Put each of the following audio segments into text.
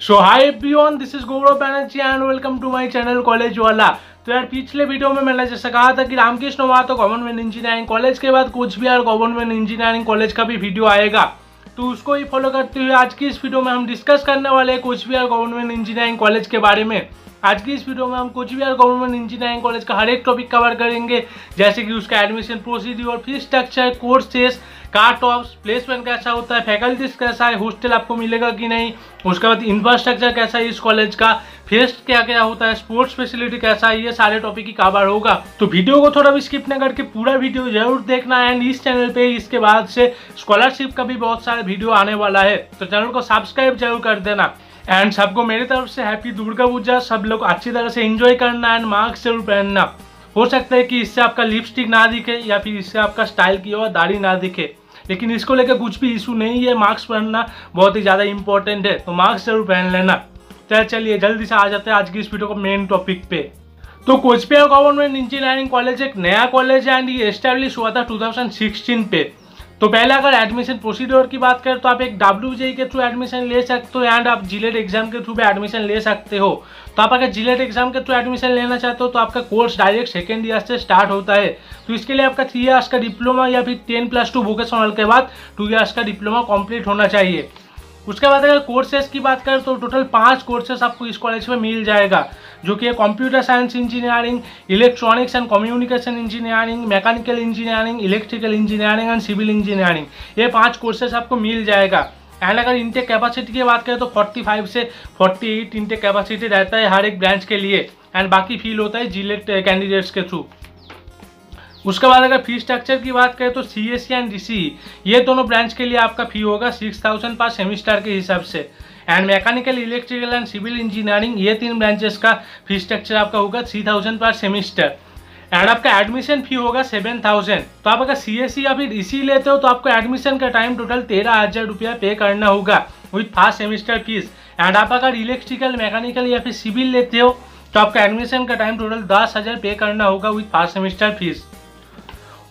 So hi everyone this is Gaurav Banerjee and welcome to my channel college वाला तो यार, पिछले video में मैंने जैसे कहा था कि Ramkrishna Mahato government engineering college के बाद कुछ भी यार गवर्नमेंट इंजीनियरिंग कॉलेज का भी वीडियो आएगा। तो उसको ही फॉलो करते हुए आज की इस वीडियो में हम डिस्कस करने वाले हैं कुछ भी यार गवर्नमेंट इंजीनियरिंग कॉलेज के बारे में। आज की इस वीडियो में हम कुछ भी यार गवर्नमेंट इंजीनियरिंग कॉलेज का हर एक टॉपिक कवर करेंगे, जैसे कि उसका admission procedure fees structure courses cut off placement कैसा होता है फैकल्टीज कैसा है हॉस्टल आपको मिलेगा कि नहीं, उसके बाद इंफ्रास्ट्रक्चर कैसा है इस कॉलेज का फेस्ट क्या क्या होता है स्पोर्ट्स फैसिलिटी कैसा है, ये सारे टॉपिक की कवर होगा। तो वीडियो को थोड़ा भी स्किप न करके पूरा वीडियो ज़रूर देखना एंड इस चैनल पे। इसके बाद से स्कॉलरशिप का भी बहुत सारा वीडियो आने वाला है तो चैनल को सब्सक्राइब ज़रूर कर देना। एंड सबको मेरी तरफ़ से हैप्पी दुर्गा पूजा, सब लोग अच्छी तरह से एंजॉय करना एंड मास्क ज़रूर पहनना। हो सकता है कि इससे आपका लिपस्टिक ना दिखे या फिर इससे आपका स्टाइल की हुआ दाढ़ी ना दिखे। लेकिन इसको लेकर कुछ भी इशू नहीं है। मास्क पहनना बहुत ही ज़्यादा इंपॉर्टेंट है। तो मास्क ज़रूर पहन लेना। तो चलिए, जल्दी से आ जाते हैं आज की इस वीडियो को मेन टॉपिक पे। तो कोचपिया गवर्नमेंट इंजीनियरिंग कॉलेज एक नया कॉलेज है एंड ये एस्टेब्लिश हुआ था 2016 पे। तो पहले अगर एडमिशन प्रोसीड्योर की बात करें तो आप एक डब्ल्यू के थ्रू एडमिशन ले सकते हो एंड आप जिलेट एग्ज़ाम के थ्रू भी एडमिशन ले सकते हो। तो आप अगर जिलेट एग्ज़ाम के थ्रू एडमिशन लेना चाहते हो तो आपका कोर्स डायरेक्ट सेकेंड ईयर से स्टार्ट होता है। तो इसके लिए आपका थ्री ईयर्स का डिप्लोमा या फिर टेन प्लस टू वोकेशनल के बाद टू ईयर्स का डिप्लोमा कंप्लीट होना चाहिए। उसके बाद अगर कोर्सेज की बात करें तो टोटल पाँच कोर्सेज आपको इस कॉलेज में मिल जाएगा, जो कि computer science engineering electronics and communication engineering mechanical engineering electrical engineering and civil engineering ये पाँच कोर्सेज आपको मिल जाएगा। एंड अगर इंटेक कैपेसिटी की बात करें तो 45 से 48 इंटेक कैपेसिटी रहता है हर एक ब्रांच के लिए। एंड बाकी फील होता है जिलेट कैंडिडेट्स के थ्रू उसके बाद अगर फ़ी स्ट्रक्चर की बात करें तो C S C and D C ये दोनों ब्रांच के लिए आपका फ़ी होगा सिक्स थाउज़ेंड पर सेमिस्टर के हिसाब से। And mechanical electrical and civil engineering ये तीन ब्रांचेस का फ़ी स्ट्रक्चर आपका होगा थ्री थाउज़ेंड पर सेमिस्टर एंड आपका एडमिशन फ़ी होगा सेवन थाउज़ेंड तो आप अगर सी एस सी या फिर इसी लेते हो तो आपको एडमिशन का टाइम टोटल तेरह हज़ार रुपया पे करना होगा with first semester fees and आप अगर इलेक्ट्रिकल मैकेनिकल या फिर सिविल लेते हो तो आपका एडमिशन का टाइम टोटल दस हज़ार पे करना होगा विथ फ़र्स्ट सेमिस्टर फ़ीस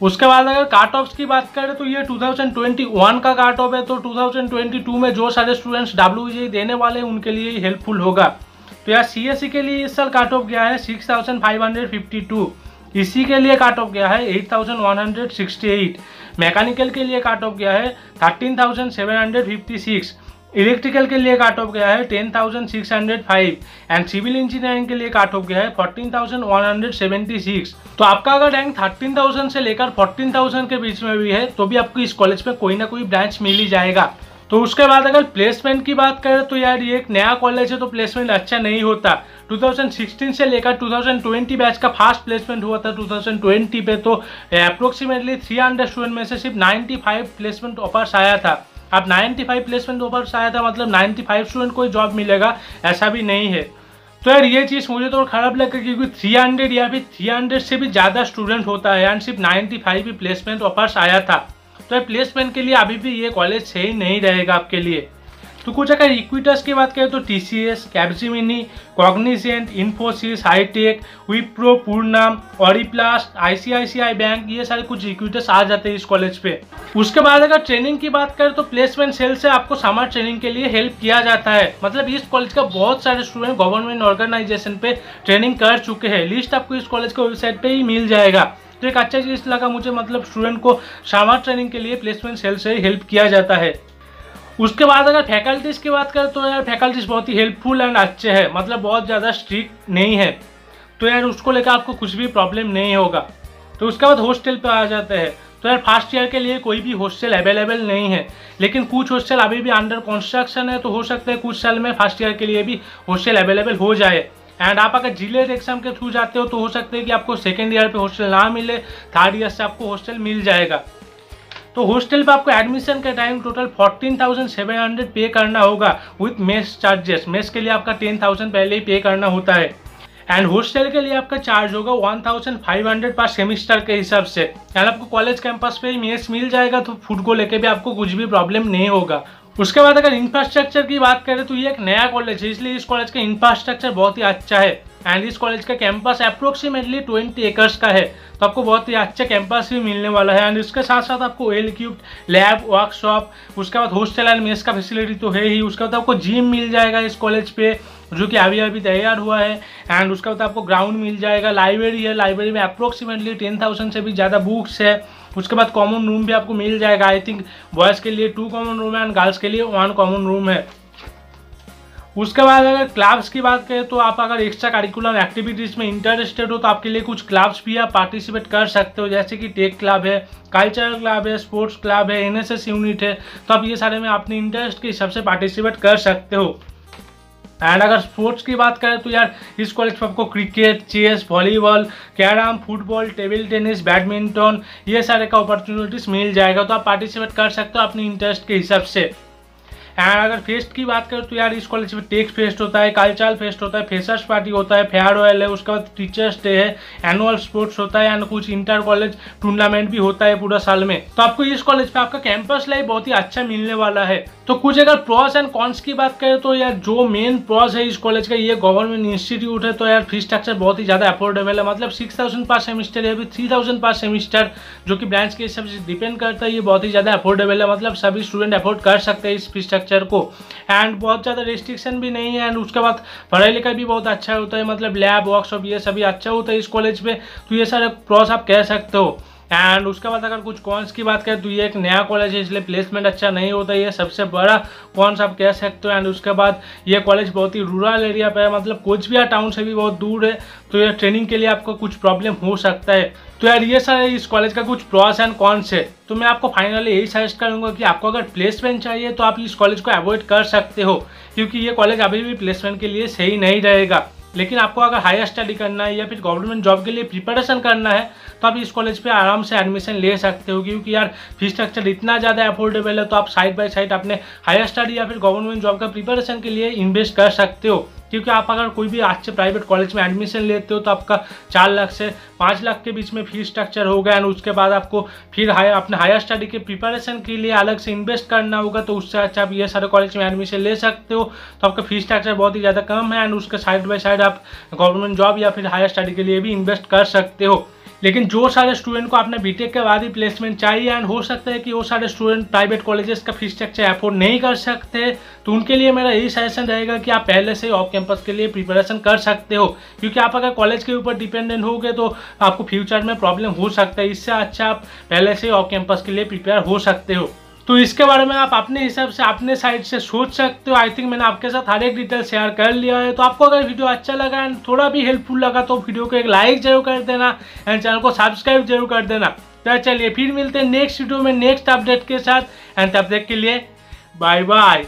उसके बाद अगर काट ऑफ़ की बात करें तो ये 2021 का काट ऑफ़ है तो 2022 में जो सारे स्टूडेंट्स डब्ल्यू देने वाले हैं, उनके लिए हेल्पफुल होगा। तो यार सीएससी के लिए इस साल काट ऑफ़ गया है 6552 इसी के लिए काट ऑफ़ गया है 8168 मैकेनिकल के लिए काट ऑफ़ गया है 13756 इलेक्ट्रिकल के लिए काट ऑफ़ गया है 10605 एंड सिविल इंजीनियरिंग के लिए काट ऑफ़ गया है 14176 तो आपका अगर रैंक 13000 से लेकर 14000 के बीच में भी है तो भी आपको इस कॉलेज में कोई ना कोई ब्रांच मिल ही जाएगा। तो उसके बाद अगर प्लेसमेंट की बात करें तो यार ये एक नया कॉलेज है तो प्लेसमेंट अच्छा नहीं होता। 2016 से लेकर 2020 बैच का फास्ट प्लेसमेंट हुआ था 2020 पे तो अप्रोक्सीमेटली 300 स्टूडेंट में से सिर्फ़ 95 प्लेसमेंट ऑफर्स आया था। अब 95 प्लेसमेंट ऑफर्स आया था मतलब 95 स्टूडेंट को जॉब मिलेगा, ऐसा भी नहीं है। तो यार ये चीज़ मुझे तो खराब लगा क्योंकि 300 या फिर 300 से भी ज़्यादा स्टूडेंट होता है एंड सिर्फ़ 95 ही प्लेसमेंट ऑफर्स आया था। तो यार प्लेसमेंट के लिए अभी भी ये कॉलेज सही नहीं रहेगा आपके लिए। तो कुछ अगर इक्विटर्स की बात करें तो T C S Capgemini Cognizant Infosys Hitech Wipro Purnam Oriplast ICICI Bank ये सारे कुछ इक्विटर्स आ जाते हैं इस कॉलेज पे। उसके बाद अगर ट्रेनिंग की बात करें तो प्लेसमेंट सेल से आपको समर ट्रेनिंग के लिए हेल्प किया जाता है। मतलब इस कॉलेज का बहुत सारे स्टूडेंट गवर्नमेंट ऑर्गेनाइजेशन पे ट्रेनिंग कर चुके हैं। लिस्ट आपको इस कॉलेज के वेबसाइट पे ही मिल जाएगा। तो एक अच्छा चीज़ लगा मुझे मतलब स्टूडेंट को समर ट्रेनिंग के लिए प्लेसमेंट सेल से हेल्प किया जाता है। उसके बाद अगर फैकल्टीज़ की बात करें तो यार फैकल्टीज़ बहुत ही हेल्पफुल एंड अच्छे हैं। मतलब बहुत ज़्यादा स्ट्रिक्ट नहीं है। तो यार उसको लेकर आपको कुछ भी प्रॉब्लम नहीं होगा। तो उसके बाद हॉस्टल पर आ जाते हैं। तो यार फ़र्स्ट ईयर के लिए कोई भी हॉस्टल अवेलेबल नहीं है। लेकिन कुछ हॉस्टल अभी भी अंडर कंस्ट्रक्शन है तो हो सकता है कुछ साल में फ़र्स्ट ईयर के लिए भी हॉस्टल अवेलेबल हो जाए। एंड आप अगर जिलेट एग्ज़ाम के थ्रू जाते हो तो हो सकता है कि आपको सेकेंड ईयर पे हॉस्टल ना मिले। थर्ड ईयर से आपको हॉस्टल मिल जाएगा। तो हॉस्टल पे आपको एडमिशन के time total fourteen thousand seven hundred pay करना होगा विथ मेस चार्जेस मेस के लिए आपका टेन थाउज़ेंड पहले ही पे करना होता है। एंड हॉस्टल के लिए आपका चार्ज होगा one thousand five hundred per semester के हिसाब से। एंड आपको कॉलेज कैंपस पे ही मेस मिल जाएगा तो फ़ूड को लेके भी आपको कुछ भी प्रॉब्लम नहीं होगा। उसके बाद अगर इंफ्रास्ट्रक्चर की बात करें तो ये एक नया कॉलेज है, इसलिए इस कॉलेज का इंफ्रास्ट्रक्चर बहुत ही अच्छा है। एंड इस कॉलेज का कैंपस अप्रोक्सीमेटली ट्वेंटी एकर्स का है। तो आपको बहुत ही अच्छा कैंपस भी मिलने वाला है। एंड इसके साथ साथ आपको वेल इक्विप्ड लैब वर्कशॉप उसके बाद हॉस्टल एंड मेस का फैसिलिटी तो है ही। उसके बाद आपको जिम मिल जाएगा इस कॉलेज पे, जो कि अभी अभी तैयार हुआ है। एंड उसके बाद आपको ग्राउंड मिल जाएगा। लाइब्रेरी है। लाइब्रेरी में अप्रोक्सीमेटली टेन थाउज़ेंड से भी ज़्यादा बुक्स है। उसके बाद कॉमन रूम भी आपको मिल जाएगा। आई थिंक बॉयज़ के लिए टू कॉमन रूम है एंड गर्ल्स के लिए वन कॉमन रूम है। उसके बाद अगर क्लब्स की बात करें तो आप अगर एक्स्ट्रा करिकुलर एक्टिविटीज़ में इंटरेस्टेड हो तो आपके लिए कुछ क्लब्स भी आप पार्टिसिपेट कर सकते हो। जैसे कि टेक क्लब है कल्चरल क्लब है स्पोर्ट्स क्लब है एनएसएस यूनिट है तो आप ये सारे में अपने इंटरेस्ट के हिसाब से पार्टिसिपेट कर सकते हो। एंड अगर स्पोर्ट्स की बात करें तो यार, इस कॉलेज पर आपको cricket chess volleyball carrom football table tennis badminton ये सारे का अपॉर्चुनिटीज़ मिल जाएगा। तो आप पार्टिसिपेट कर सकते हो अपने इंटरेस्ट के हिसाब से। एंड अगर फेस्ट की बात करें तो यार इस कॉलेज में टेक्स फेस्ट होता है कालचाल फेस्ट होता है फेसर्स पार्टी होता है फेयर ऑयल है, उसके बाद टीचर्स डे है एनुअल स्पोर्ट्स होता है एंड कुछ इंटर कॉलेज टूर्नामेंट भी होता है पूरा साल में। तो आपको इस कॉलेज में आपका कैंपस लाइफ बहुत ही अच्छा मिलने वाला है। तो कुछ अगर प्रॉस एंड कॉन्स की बात करें तो यार जो मेन प्रॉस है इस कॉलेज का, ये गवर्नमेंट इंस्टीट्यूट है तो यार फ़ीस स्ट्रक्चर बहुत ही ज़्यादा अफोर्डेबल है। मतलब सिक्स थाउज़ेंड पर सेमिस्टर है अभी थ्री थाउज़ेंड पर सेमिस्टर जो कि ब्रांच के हिसाब से डिपेंड करता है, ये बहुत ही ज़्यादा अफोर्डेबल है। मतलब सभी स्टूडेंट अफोर्ड कर सकते हैं इस फ़ीस स्ट्रक्चर को। एंड बहुत ज़्यादा रिस्ट्रिक्शन भी नहीं है एंड उसके बाद पढ़ाई लिखाई भी बहुत अच्छा होता है। मतलब लैब वर्कशॉप ये सभी अच्छा होता है इस कॉलेज में। तो ये सारे प्रॉस आप कह सकते हो। एंड उसके बाद अगर कुछ कॉन्स की बात करें तो ये एक नया कॉलेज है, इसलिए प्लेसमेंट अच्छा नहीं होता ये। सबसे बड़ा कॉन्स आप कह सकते हो। एंड उसके बाद ये कॉलेज बहुत ही रूरल एरिया पर है मतलब कुछ भी टाउन से भी बहुत दूर है तो ये ट्रेनिंग के लिए आपको कुछ प्रॉब्लम हो सकता है। तो यार ये सारे इस कॉलेज का कुछ प्रॉस एंड कॉन्स है। तो मैं आपको फाइनली यही सजेस्ट करूँगा कि आपको अगर प्लेसमेंट चाहिए तो आप इस कॉलेज को अवॉइड कर सकते हो, क्योंकि ये कॉलेज अभी भी प्लेसमेंट के लिए सही नहीं रहेगा। लेकिन आपको अगर हायर स्टडी करना है या फिर गवर्नमेंट जॉब के लिए प्रिपरेशन करना है तो आप इस कॉलेज पे आराम से एडमिशन ले सकते हो, क्योंकि यार फ़ीस स्ट्रक्चर इतना ज़्यादा अफोर्डेबल है तो आप साइड बाय साइड अपने हायर स्टडी या फिर गवर्नमेंट जॉब का प्रिपरेशन के लिए इन्वेस्ट कर सकते हो। क्योंकि आप अगर कोई भी अच्छे प्राइवेट कॉलेज में एडमिशन लेते हो तो आपका चार लाख से पाँच लाख के बीच में फ़ीस स्ट्रक्चर होगा एंड उसके बाद आपको फिर हायर अपने हायर स्टडी के प्रिपरेशन के लिए अलग से इन्वेस्ट करना होगा तो उससे अच्छा आप ये सारे कॉलेज में एडमिशन ले सकते हो। तो आपका फ़ीस स्ट्रक्चर बहुत ही ज़्यादा कम है एंड उसके साइड बाई साइड आप गवर्नमेंट जॉब या फिर हायर स्टडी के लिए भी इन्वेस्ट कर सकते हो। लेकिन जो सारे स्टूडेंट को आपने बीटेक के बाद ही प्लेसमेंट चाहिए एंड हो सकता है कि वो सारे स्टूडेंट प्राइवेट कॉलेजेस का फ़ीस स्ट्रक्चर अफोर्ड नहीं कर सकते तो उनके लिए मेरा यही सजेशन रहेगा कि आप पहले से ऑफ़ कैंपस के लिए प्रिपरेशन कर सकते हो। क्योंकि आप अगर कॉलेज के ऊपर डिपेंडेंट हो गए तो आपको फ्यूचर में प्रॉब्लम हो सकता है। इससे अच्छा आप पहले से ऑफ़ कैंपस के लिए प्रिपेयर हो सकते हो। तो इसके बारे में आप अपने हिसाब से, अपने साइड से सोच सकते हो। आई थिंक मैंने आपके साथ हर एक डिटेल शेयर कर लिया है। तो आपको अगर वीडियो अच्छा लगा एंड थोड़ा भी हेल्पफुल लगा तो वीडियो को एक लाइक ज़रूर कर देना एंड चैनल को सब्सक्राइब ज़रूर कर देना। तो चलिए, फिर मिलते हैं नेक्स्ट वीडियो में नेक्स्ट अपडेट के साथ। एंड तब तक के लिए बाय बाय